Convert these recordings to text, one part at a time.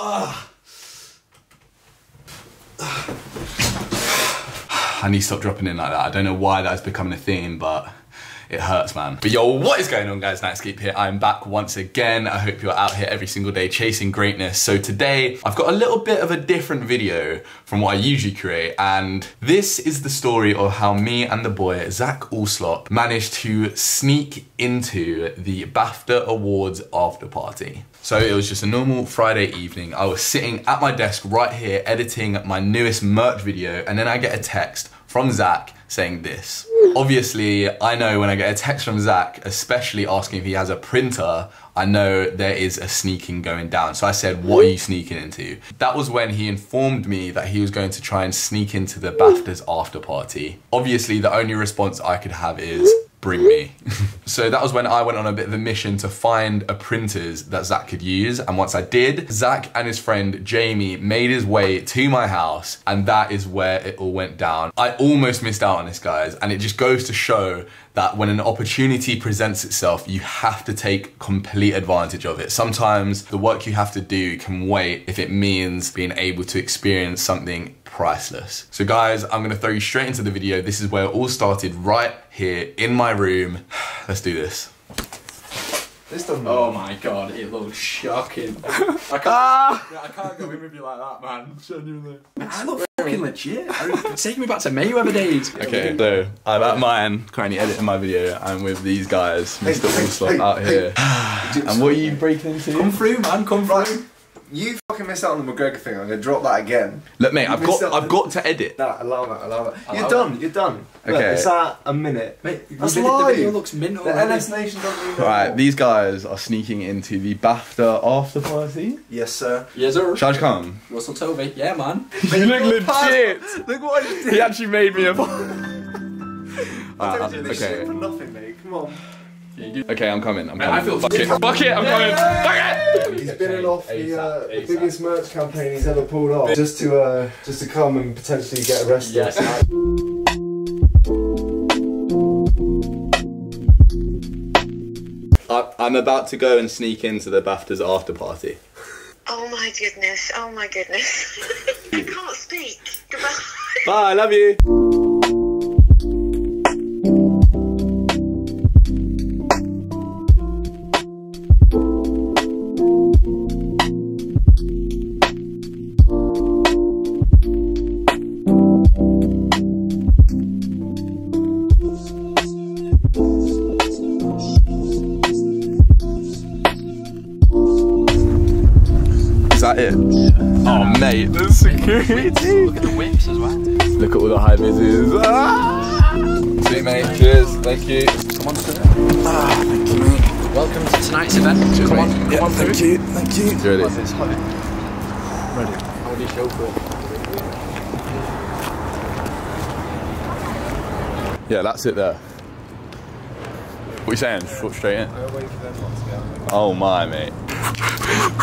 I need to stop dropping in like that. I don't know why that is becoming a theme, but it hurts, man. But yo, what is going on, guys? Nightscape here. I'm back once again. I hope you're out here every single day chasing greatness. So today, I've got a little bit of a different video from what I usually create, and this is the story of how me and the boy, Zac Alsop, managed to sneak into the BAFTA Awards after party. So it was just a normal Friday evening. I was sitting at my desk right here editing my newest merch video, and then I get a text from Zac saying this. Obviously, I know when I get a text from Zac, especially asking if he has a printer, I know there is a sneaking going down. So I said, what are you sneaking into? That was when he informed me that he was going to try and sneak into the BAFTAs after party. Obviously, the only response I could have is, bring me. so that was when I went on a bit of a mission to find a printers that Zac could use. And once I did, Zac and his friend Jamie made his way to my house and that is where it all went down. I almost missed out on this guys and it just goes to show that when an opportunity presents itself, you have to take complete advantage of it. Sometimes the work you have to do can wait if it means being able to experience something priceless. So guys, I'm gonna throw you straight into the video. This is where it all started right here in my room. Let's do this. This doesn't Oh my god, it looks shocking. I can't, ah! I can't go in with you like that, man. Genuinely. It looks fucking legit. It's taking me back to Mayweather days. Okay, so I'm at mine, currently editing my video. I'm with these guys, Mr. hey, Alsop hey, out hey. here. and what are you breaking into? Come through, man. Come through. Right. You fucking missed out on the McGregor thing. I'm gonna drop that again. Look, mate, You I've got, I've got to edit. Nah, allow that, allow that. Allow you're it. done, you're done. Look, Okay. it's at a minute. Mate, That's the, the live. video looks mint The already. NS Nation doesn't even. Right, these guys are sneaking into the BAFTA after party. Yes, sir. Yes, sir. Shall I come? Russell Tovey. Yeah, man. You look legit. Look what I just did. He actually made me a. I Ah, don't do this shit okay. for nothing, mate. Come on. Okay, I'm coming. I'm Man, coming. I feel Fuck it. Fuck it. I'm coming. Fuck it. He's been off the, uh, the biggest merch campaign he's ever pulled off, just to uh, just to come and potentially get arrested. Yes. I- I'm about to go and sneak into the BAFTAs after party. Oh my goodness, oh my goodness. I can't speak. Goodbye. Bye. I love you. Look at the whips as well. Look at all the high vises. Ah! Sweet mate, cheers, thank you. Come on, sir. Ah, thank you mate. Welcome to tonight's event. Cheers, come mate. on, come yeah, on thank through. you, thank you. Ready? Ready. How would you show for it? Yeah, that's it there. What are you saying? Just walk straight in. Oh my mate.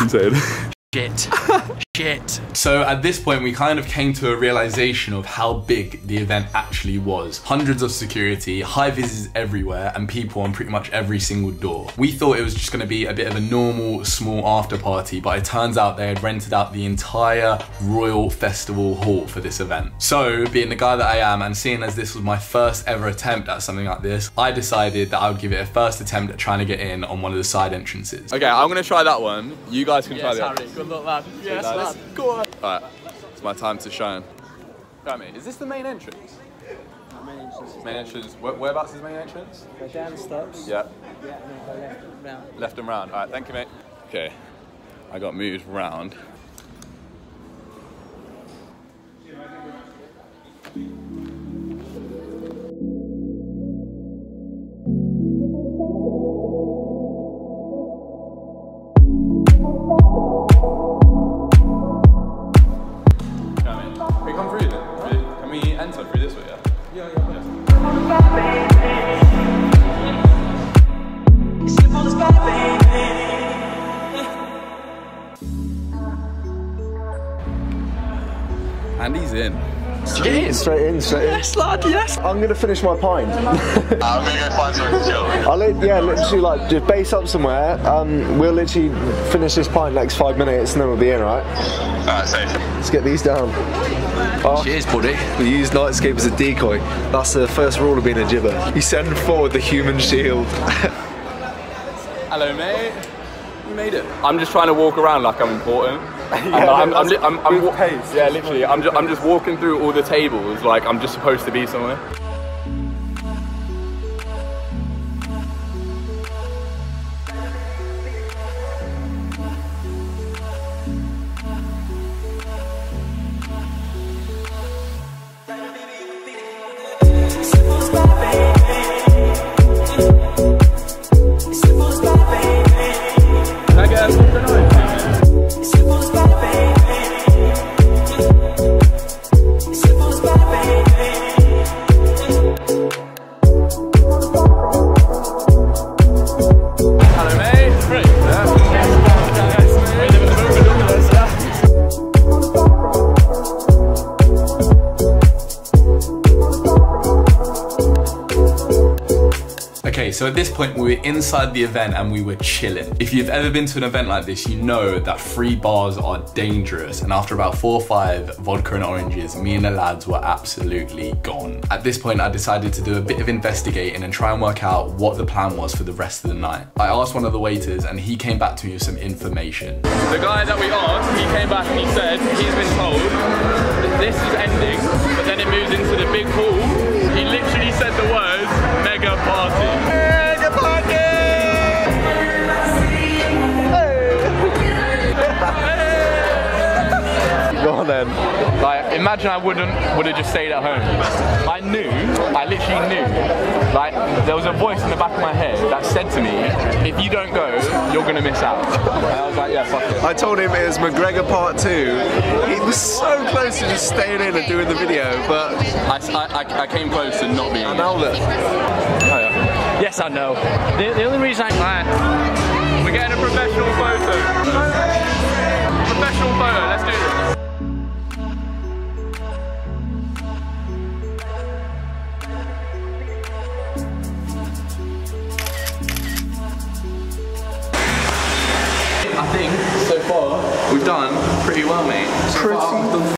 you saying? Shit. Shit. So at this point, we kind of came to a realization of how big the event actually was. Hundreds of security, high vises everywhere, and people on pretty much every single door. We thought it was just gonna be a bit of a normal, small after party, but it turns out they had rented out the entire Royal Festival Hall for this event. So, being the guy that I am, and seeing as this was my first ever attempt at something like this, I decided that I would give it a first attempt at trying to get in on one of the side entrances. Okay, I'm gonna try that one. You guys can Yes, Harry. Good luck, lad. Yes, lads. lad. Go on. Alright, it's my time to shine. Right, mate, is this the main entrance? Main entrance. Where, whereabouts is the main entrance? Go down the steps. Yeah, Yeah, and then go left and round. left and round. Alright, thank you, mate. Okay, I got moved round. This way, yeah? Yeah, yeah. And he's in. Get in. Straight in, straight in. Yes, lad, yes. I'm gonna finish my pint. I'm gonna go find something to chill. I'll li- yeah, literally like just base up somewhere. Um, we'll literally finish this pint next five minutes and then we'll be in, right? Alright, safe. Let's get these down. Oh, Cheers, buddy. we use Nightscape as a decoy. That's the first rule of being a jibber. You send forward the human shield. Hello, mate. We made it. I'm just trying to walk around like I'm important. I'm, I'm, I'm, I'm, I'm wa- pace. Yeah, literally. I'm just, I'm just walking through all the tables like I'm just supposed to be somewhere. Okay, so at this point we were inside the event and we were chilling. If you've ever been to an event like this, you know that free bars are dangerous. And after about four or five vodka and oranges, me and the lads were absolutely gone. At this point, I decided to do a bit of investigating and try and work out what the plan was for the rest of the night. I asked one of the waiters and he came back to me with some information. The guy that we asked, he came back and he said he's been told this is ending, but then it moves into the big hall. He literally said the words mega party. Mega then. Like, imagine I wouldn't would have just stayed at home. I knew, I literally knew. Like, there was a voice in the back of my head that said to me, if you don't go, you're gonna miss out. And I was like, yeah, fuck it. I told him it was McGregor Part 2. He was so close to just staying in and doing the video, but I, I, I came close to not being. I nailed it. Oh, yeah. Yes, I know. The, the only reason I. We're getting a professional photo. Professional photo, let's do this. Well,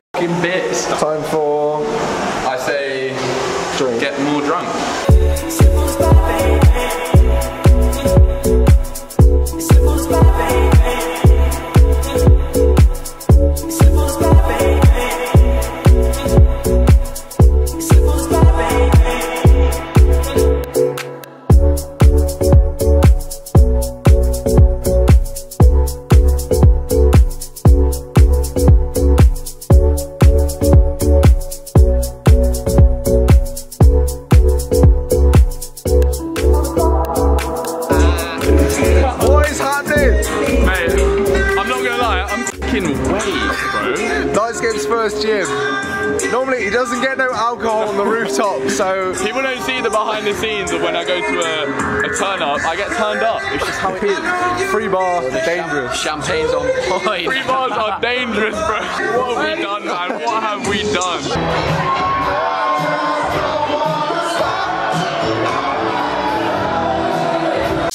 the behind the scenes of when I go to a, a turn up. I get turned up. It's just how it is. free bar, dangerous. Champagne's on point. Free bars are dangerous, bro. What have we done, man? What have we done?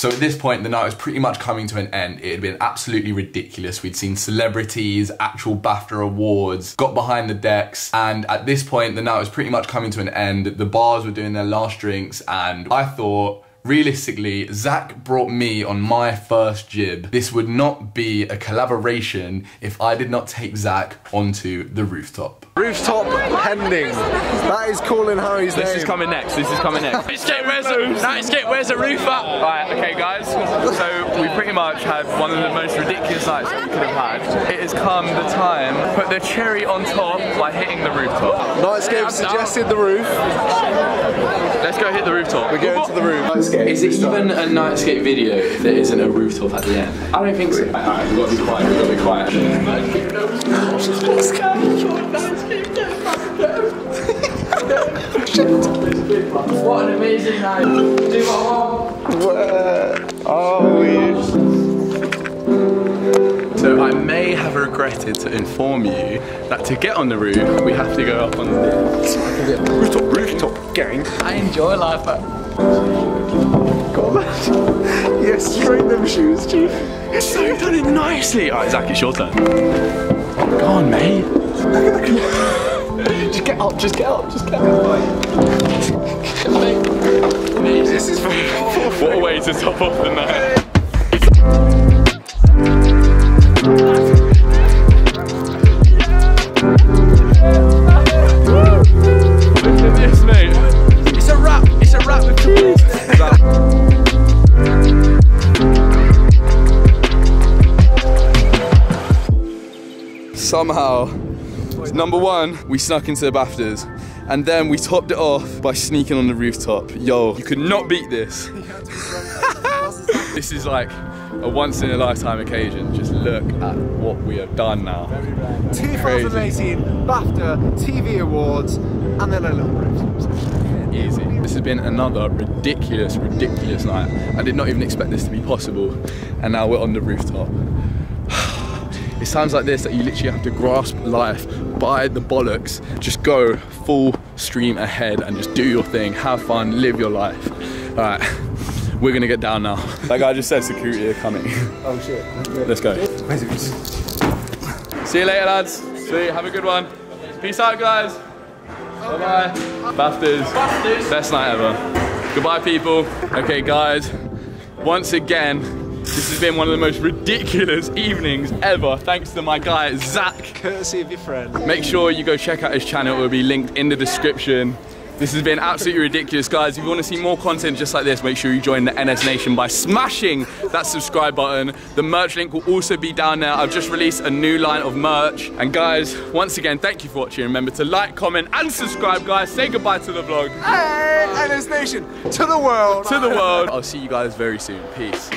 So at this point, the night was pretty much coming to an end. It had been absolutely ridiculous. We'd seen celebrities, actual BAFTA awards, got behind the decks, and at this point, the night was pretty much coming to an end. The bars were doing their last drinks, and I thought, realistically, Zac brought me on my first jib. This would not be a collaboration if I did not take Zac onto the rooftop. Rooftop pending. That is calling Harry's This name. is coming next. This is coming next. Nightscape, where's the, Nightscape, where's the roof up? Right, okay, guys. So we pretty much had one of the most ridiculous nights that we could have had. It has come the time. Put the cherry on top by hitting the rooftop. Nightscape suggested the roof. Let's go hit the rooftop. We're going to the roof. Nightscape. Is it even a Nightscape video if there isn't a rooftop at the end? I don't think so. Alright, we've got to be quiet. We've got to be quiet. What an amazing night. Do what I want. Where are we? So I may have regretted regretted to inform you that to get on the roof, we have to go up on this. Rooftop, rooftop gang. I enjoy life, but Yes, straight them shoes, chief. so you've done it nicely. All right, Zac, it's your turn. Go on, mate. Just get up, just get up, just get up. Mate. This is very What a way to top off the night. Somehow, number one, we snuck into the BAFTAs. And then we topped it off by sneaking on the rooftop. Yo, you could not beat this. this is like a once in a lifetime occasion. Just look at what we have done now. 2018 BAFTA TV Awards, and then a little roof. Easy. This has been another ridiculous, ridiculous night. I did not even expect this to be possible. And now we're on the rooftop. It's times like this that you literally have to grasp life by the bollocks. Just go full stream ahead and just do your thing, have fun, live your life. All right, we're gonna get down now. That guy just said security are coming. Oh shit. Let's go. See you later, lads. See you. Have a good one. Peace out, guys. Bye bye. BAFTAs. Best night ever. Goodbye, people. Okay, guys. Once again, has been one of the most ridiculous evenings ever. Thanks to my guy Zac. Courtesy of your friend. Make sure you go check out his channel. It will be linked in the description. This has been absolutely ridiculous, guys. If you want to see more content just like this, make sure you join the NS Nation by smashing that subscribe button. The merch link will also be down there. I've just released a new line of merch. And guys, once again, thank you for watching. Remember to like, comment, and subscribe, guys. Say goodbye to the vlog. Hey, NS Nation, to the world. To the world. I'll see you guys very soon. Peace.